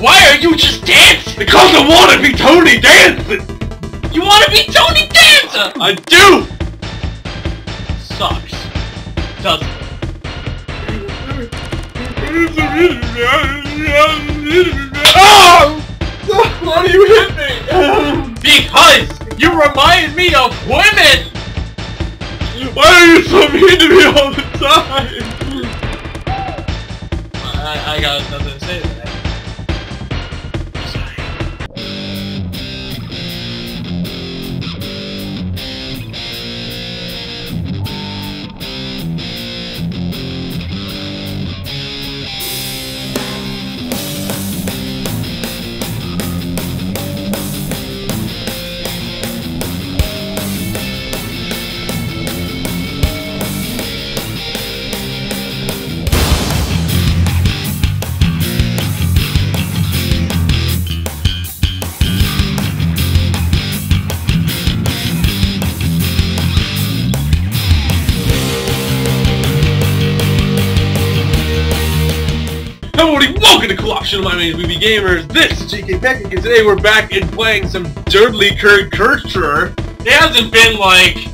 Why are you just dancing? Because I want to be Tony Dancing! You want to be Tony Danza? I do! Sucks. Doesn't. Oh! Why do you hit me? Because you remind me of women! Why are you so mean to me all the time? I, I got nothing welcome to Collection. My name is WiiBeGamers. This is JK Pancake, and today we're back and playing some Dirtly Kirk Kircher. It hasn't been like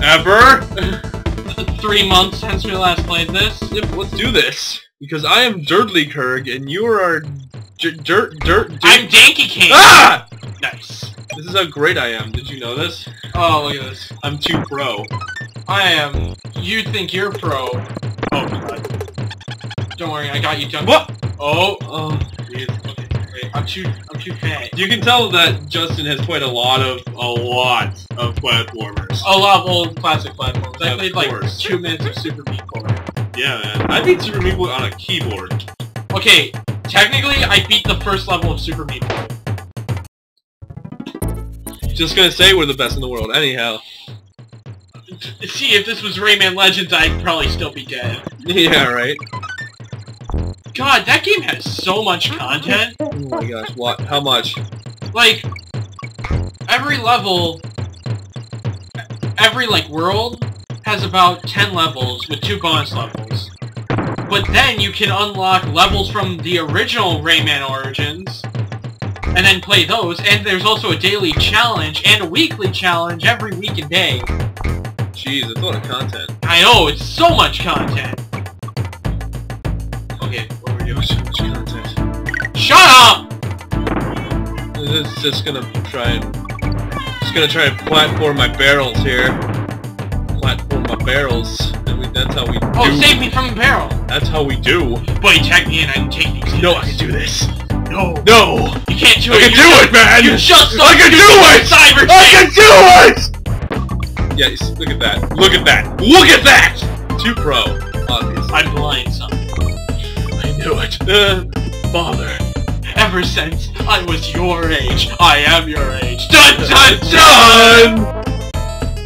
Ever? three months since we last played this. Yep, let's do this. Because I am Dirtly Kirk, and you are Dirt Dirt. Dirt. I'm Danky King! Ah! Nice. This is how great I am. Did you know this? Oh, look at this. I'm too pro. I am... You think you're pro. Oh, God. Don't worry, I got you, Jump. What? Oh, Oh, okay. Wait, I'm too... I'm too fat. You can tell that Justin has played a lot of a lot of platformers. A lot of old classic platforms. I Of played like course. two minutes of Super Meat Boy. Yeah, man. I beat Super Meat Boy on a keyboard. Okay, technically, I beat the first level of Super Meat Boy. Just gonna say we're the best in the world. Anyhow. See, if this was Rayman Legends, I'd probably still be dead. Yeah, right. God, that game has so much content. Oh my gosh, what? How much? Like, every level, every, like, world has about 10 levels with two bonus levels. But then you can unlock levels from the original Rayman Origins, and then play those, and there's also a daily challenge and a weekly challenge every week and day. Jeez, it's a lot of content. I know, it's so much content! Okay, what were we doing? So much content. Shut up! This is just gonna try and... Just gonna try and platform my barrels here. Platform my barrels. And we, that's how we oh, do... Oh, save me from the barrel! That's how we do. Boy, tag me in, I can take these. No, I can do this. No. No! You can't do I it. I can you do it, man! You just I can do it! Cyber I Tank! can do it! Yeah, you look at that. Look at that. Look at that! Too pro, obviously. I'm blind, son. Knew it. Uh, father. Ever since I was your age, I am your age. Dun dun dun!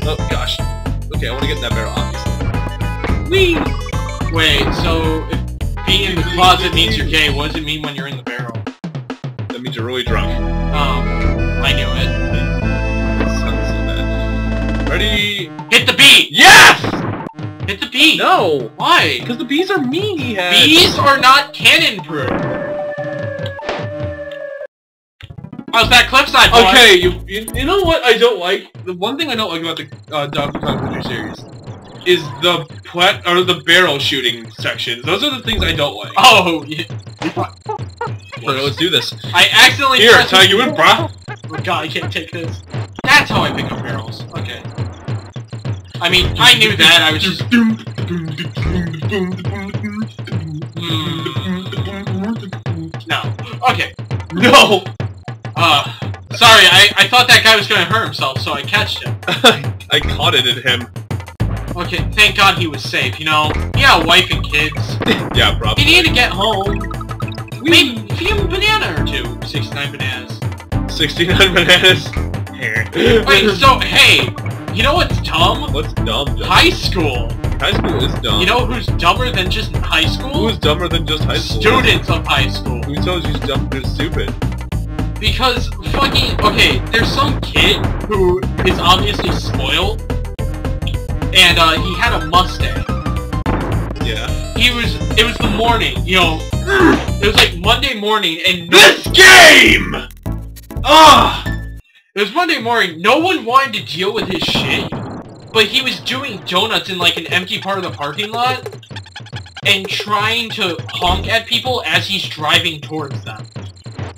Oh gosh. Okay, I want to get in that barrel, obviously. Wee. Wait, so if being in the closet means you're gay, what does it mean when you're in the barrel? That means you're really drunk. Um, I knew it. That sounds so bad. Ready? Hit the beat! Yes! Hit the bee. No! Why? Because the bees are meanie heads. Bees are not cannon proof. How's that cliffside? Okay, you, you you know what I don't like? The one thing I don't like about the uh, Donkey Kong Country series is the plat or the barrel shooting sections. Those are the things I don't like. Oh, yeah. Let's do this. I accidentally Here, tell you in, brah. Oh god, I can't take this. That's how I pick up barrels. Okay. I mean, I knew that, I was just... No. Okay. No! Uh, sorry, I, I thought that guy was gonna hurt himself, so I catched him. I caught it at him. Okay, thank god he was safe, you know? He had a wife and kids. Yeah, probably. He needed to get home. Maybe feed him a banana or two. 69 bananas. 69 bananas. Wait, so, hey, you know what's dumb? What's dumb, Justin? High school. High school is dumb. You know who's dumber than just high school? Who's dumber than just high school? Students of high school. Who tells you dumb and stupid? Because fucking okay, there's some kid who is obviously spoiled, and uh, he had a Mustang. Yeah. He was, it was the morning, you know, it was like Monday morning and This game! Ah! It was Monday morning, no one wanted to deal with his shit, but he was doing donuts in like an empty part of the parking lot and trying to honk at people as he's driving towards them.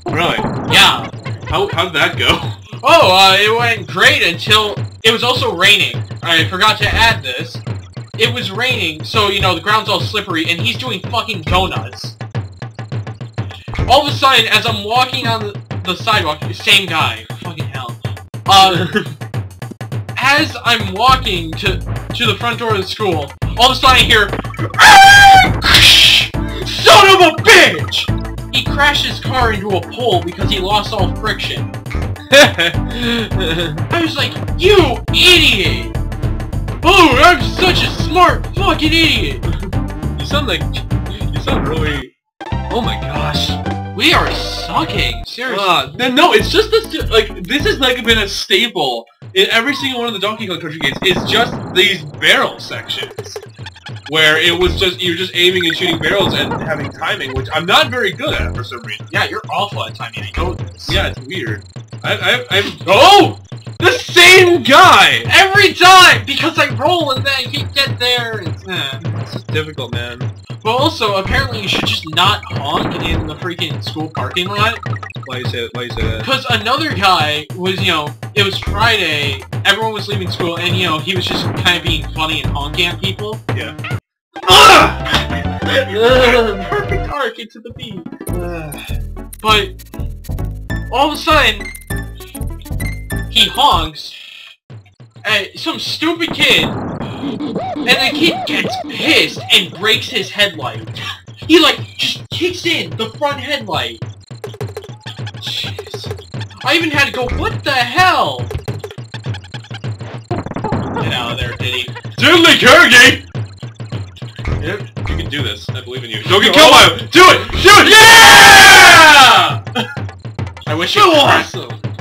Really? Yeah. How, how'd that go? Oh, uh, it went great until it was also raining. I forgot to add this. It was raining, so, you know, the ground's all slippery, and he's doing fucking donuts. All of a sudden, as I'm walking on the, the sidewalk, same guy. Uh, as I'm walking to, to the front door of the school, all of a sudden I hear, Son of a bitch! He crashed his car into a pole because he lost all friction. I was like, you idiot! Oh, I'm such a smart fucking idiot! you sound like... You sound really... Oh my gosh. We are sucking, seriously. Uh, no, no, it's just this, like, this has like been a staple in every single one of the Donkey Kong Country games. It's just these barrel sections. Where it was just, you're just aiming and shooting barrels and having timing, which I'm not very good at for some reason. yeah, you're awful at timing, I know this. Yeah, it's weird. I, I, I'm... Oh! The same guy! Every time! Because I roll and then I can't get there. It's, eh. This is difficult, man. But also, apparently you should just not honk in the freaking school parking lot. Why you say, why you say that? Because another guy was, you know, it was Friday, everyone was leaving school, and, you know, he was just kind of being funny and honking at people. Yeah. Perfect arc into the beat. But, all of a sudden, he honks at some stupid kid, and the kid gets pissed and breaks his headlight. He, like, just kicks in the front headlight. Jeez. I even had to go, what the hell? Get out of there, Diddy. Diddley Kergate! Yep. You can do this. I believe in you. Don't get killed by him! Do it! It! Yeah! I wish So it awesome!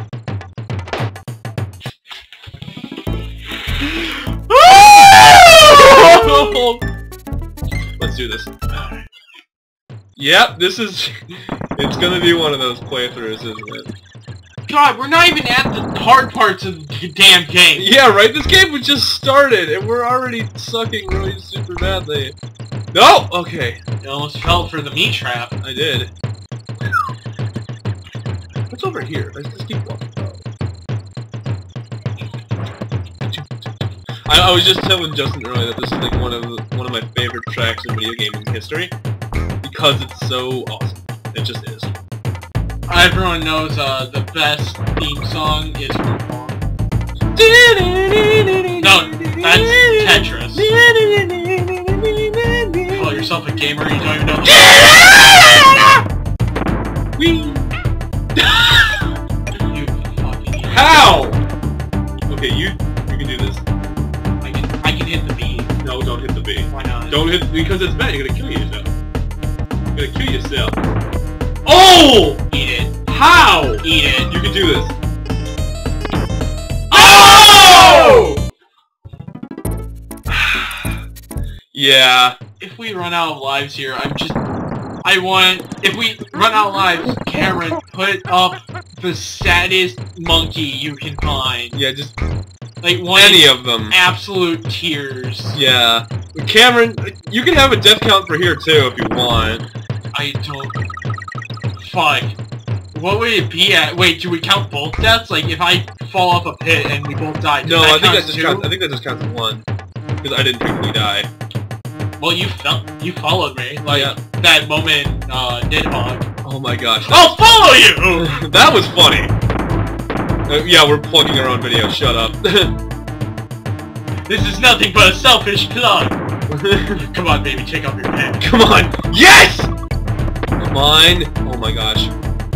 Do this. Yep, this is... It's gonna be one of those playthroughs, isn't it? God, we're not even at the hard parts of the damn game. Yeah, right? This game was just started, and we're already sucking really super badly. No! Okay, I almost fell for the meat trap. I did. What's over here? Let's just keep walking. I, I was just telling Justin earlier that this is like one of one of my favorite tracks in video gaming history because it's so awesome. It just is. Everyone knows uh, the best theme song is. No, that's Tetris. Call yourself a gamer, you don't even know the Whee! You fucking. How? Okay, you Don't hit because it's bad. You're gonna kill yourself. You're gonna kill yourself. Oh! Eat it. How? Eat it. You can do this. Oh! Yeah. If we run out of lives here, I'm just... I want... If we run out of lives, Cameron, put up the saddest monkey you can find. Yeah, just Like, one any of them. absolute tears. Yeah. Cameron, you can have a death count for here too if you want. I don't... Fuck. What would it be at? Wait, do we count both deaths? Like, if I fall off a pit and we both die, No, I think that just too? counts. I think that just counts as one because I didn't technically die. Well, you felt... You followed me. Like, Yeah. that moment, uh, Nidhogg. Oh my gosh. I'll follow you! that was funny. Uh, yeah, we're plugging our own video. Shut up. This is nothing but a selfish plug. Come on, baby, take off your pants. Come on. Yes. Come on. Oh my gosh.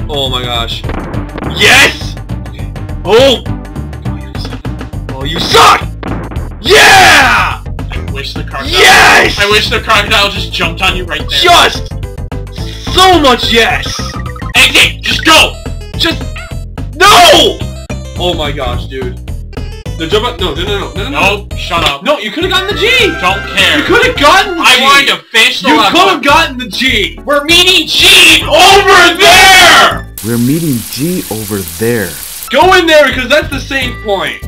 Oh my gosh. Yes. Oh. Oh, you suck. Yeah. I wish the crocodile... Yes. I wish the crocodile just jumped on you right there. Just so much yes. Anything, just go! Just no. Oh my gosh, dude. No, jump up. No, no, no, no, no, no. Nope, shut up. No, you could have gotten the G. Don't care. You could have gotten the I G. wanted to finish the You level. could have gotten the G. We're meeting G! Over there. We're meeting G over there. Go in there because that's the save point.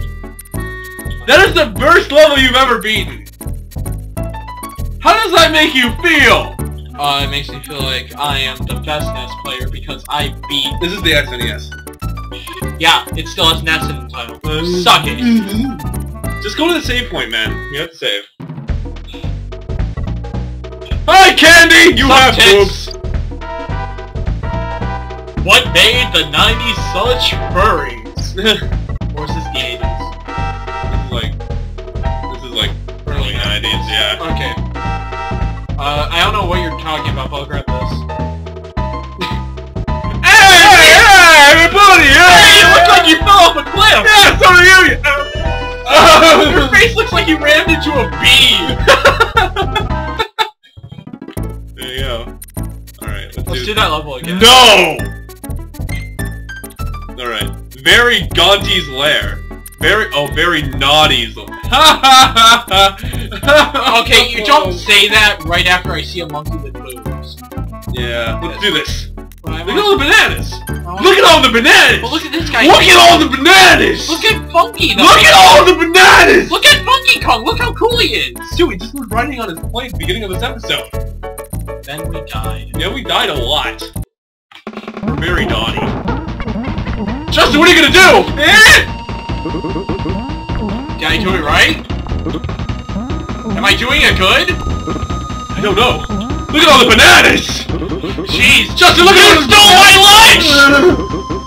That is the worst level you've ever beaten. How does that make you feel? Uh, it makes me feel like I am the best NES player because I beat... This is the SNES. Yeah, it still has NES in the title. Um, Suck it. Just go to the save point, man. You have to save. Hi, Candy! You Suck have tits. boobs! What made the 90s such furries? or is this is like, this is like early 90s, yeah. Okay. Uh, I don't know what you're talking about, but Yeah, so do you! Oh. Your face looks like you rammed into a bee! there you go. Alright, let's, Let's do that level again. No! Alright. Very Gnawty's lair. Very, oh, very Gnawty's lair. Okay, you don't say that right after I see a monkey with boobs. Yeah, let's do this. Look at all the bananas! want- Look at all the bananas! Well, look at this guy. Look at all the bananas! Look at Funky, though. Look at all the bananas! Look at Funky Kong. Look how cool he is. Dude, he just was riding on his plane at the beginning of this episode. Then we died. Yeah, we died a lot. We're very naughty. Justin, what are you gonna do? Eh? Did I do it right? Am I doing it good? I don't know. Look at all the bananas! Jeez, Justin, look you at stole my lunch!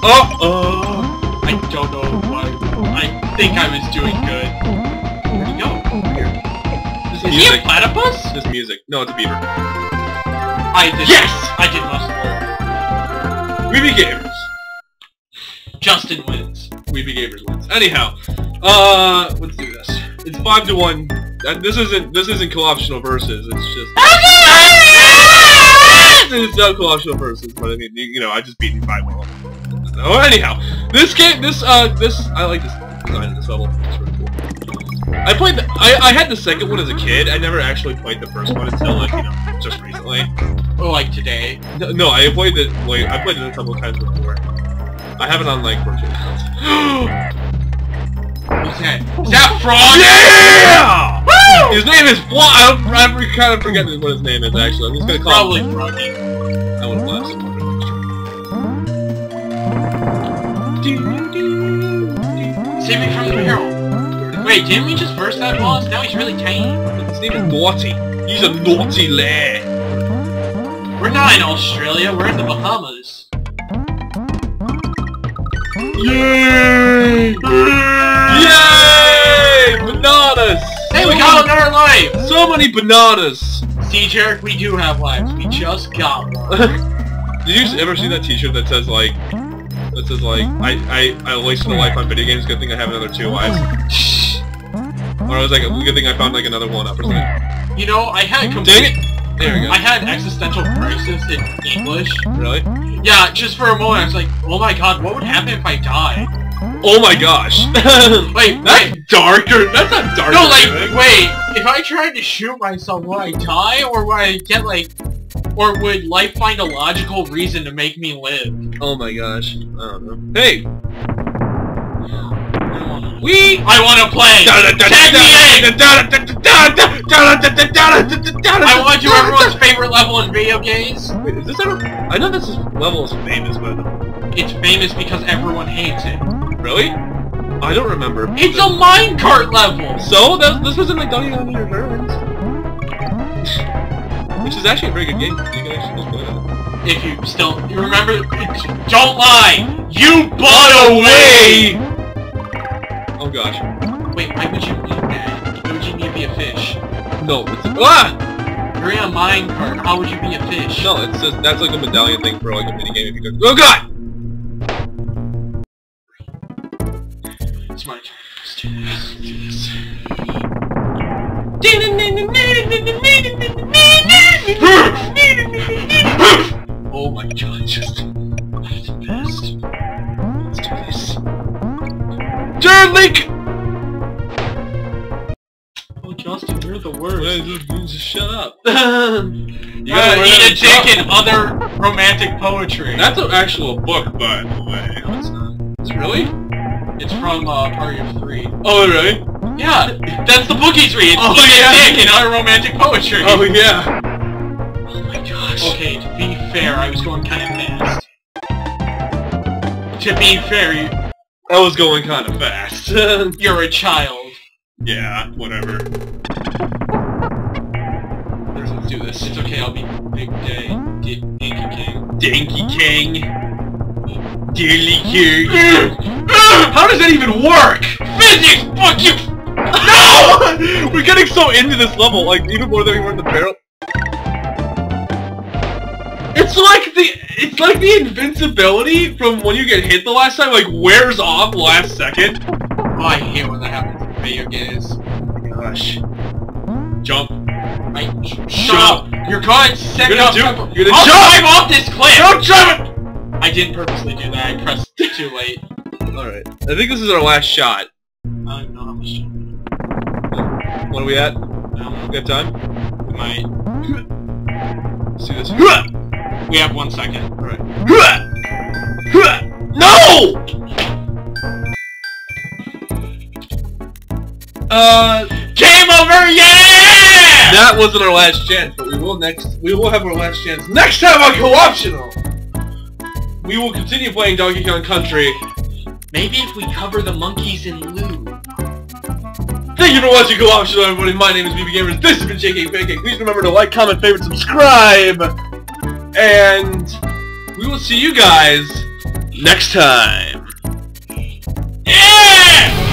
Uh oh. I don't know why. I think I was doing good. Go? This Is he a platypus? This music. No, it's a beaver. I did. Yes! I did most of We be gamers. work. Justin wins. We be gamers wins. Anyhow, uh, let's do this. It's five to one. This isn't this isn't co-optional versus. It's just it's not co-optional versus. But I mean, you, know, I just beat you by one. Oh, anyhow, this game, this uh, this I like this design of this level. It's really cool. I played the, I, I had the second one as a kid. I never actually played the first one until like you know just recently. Or like today. No, no, I played it like I played it a couple of times before. I have it on like virtual that? Is that Frog? yeah! His name is Fla. I'm, I'm kind of forgetting what his name is actually. I'm just gonna call Probably him. Froggy. I would blast him. Save me from the peril. Wait, didn't we just burst that boss? Now he's really tiny. His name is Gnawty. He's a naughty lad. We're not in Australia, we're in the Bahamas. Yay! Hey, we got another life! so many bananas. See, Jarek, we do have lives. We just got one. Did you ever see that T-shirt that says like, that says like, I I I wasted a life on video games. Good thing I have another two lives. Shh! Or I was like, good thing I found like another one up or something. You know, I had Dang complete... it! There we go. I had existential crisis in English. Really? Yeah, just for a moment, I was like, oh my god, what would happen if I died? Oh my gosh! Wait, That's wait. darker. That's not darker. No, like, wait, if I tried to shoot myself, would I die, or would I get, like... Or would life find a logical reason to make me live? Oh my gosh. I don't know. Hey! We... I wanna play! Tag me in! I wanna do everyone's favorite level in video games. Wait, is this ever? I know this is level is famous, but It's famous because everyone hates it. Really? I don't remember. It's a minecart level! So that this was in like Donkey Kong Returns, which is actually a very good game. You can actually just play that. If you still... You remember... Don't lie! You bought away! Oh gosh. Wait, why would you need that? Why would you need to be a fish? No. It's, ah! You're in a minecart, how would you be a fish? No, it's just that's like a medallion thing for like a mini game if you could. Oh god! Jared Link! Oh, Justin, you're the worst. Just, just shut up. you gotta eat a dick and other romantic poetry. That's an actual book, by the way. No, it's not. It's really? It's from uh, Party of Three. Oh, really? Yeah, that's the book he's reading. Oh, eat yeah. a dick and other romantic poetry. Oh, yeah. Okay, to be fair, I was going kind of fast. To be fair, I was going kind of fast. you're a child. yeah, whatever. Let's do this. It's okay, I'll be Big Day, D- Dinky King. Dinky King. Dilly King. How does that even work? Physics, fuck you! No! We're getting so into this level, like even more than we were in the barrel. It's like the it's like the invincibility from when you get hit the last time, like wears off last second. Oh, I hate when that happens in video games. Gosh. Jump. I, shut up! You're going set You're up. gonna do- you're gonna I'll jump! off this cliff! Don't jump it! I didn't purposely do that. I pressed too late. Alright. I think this is our last shot. I don't know how much time. What are we at? No, We got time? we might. Let's do this. We have one second. Alright. No! Uh, Game over, yeah! that wasn't our last chance, but we will next. We will have our last chance next time on co-optional. We will continue playing Donkey Kong Country. Maybe if we cover the monkeys in Lou. Thank you for watching co-optional, everybody. My name is WiiBeGamers. This has been JK Pancake. Please remember to like, comment, favorite, subscribe, and we will see you guys next time. Yeah!